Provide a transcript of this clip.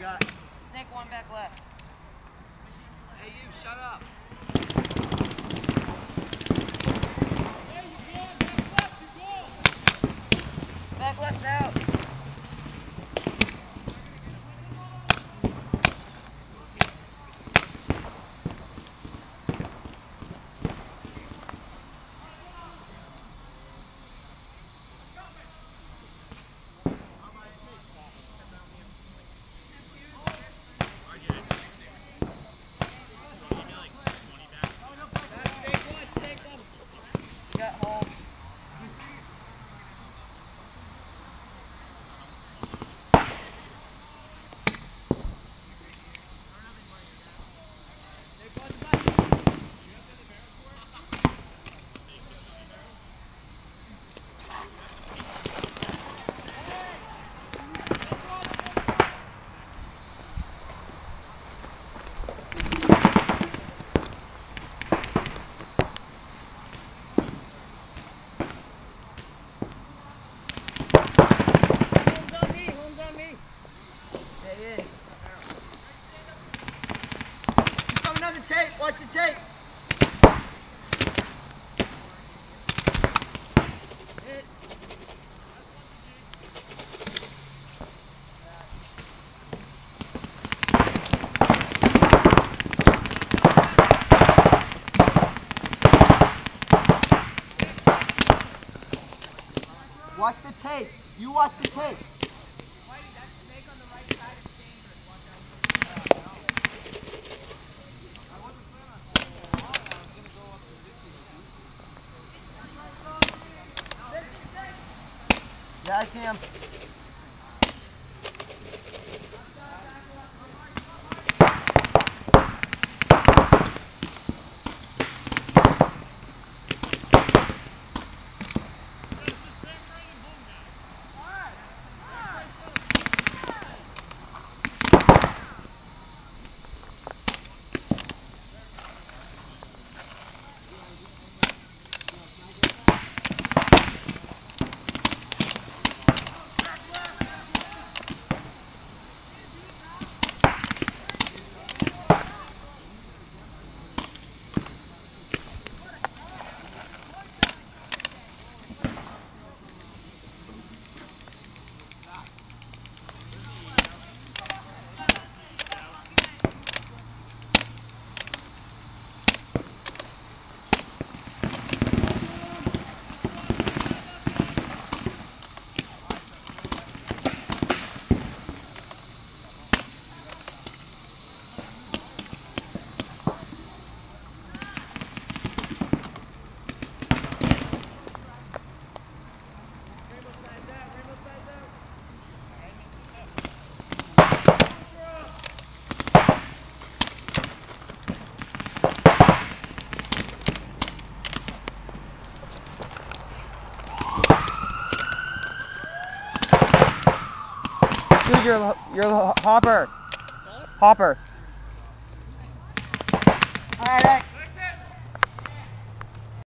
got? Snake one back left. Hey, you, shut up. On the tape. Watch the tape. Hit. Watch the tape. You watch the. Yeah, I see him. Potassium you're you're hopper. Hopper. All right.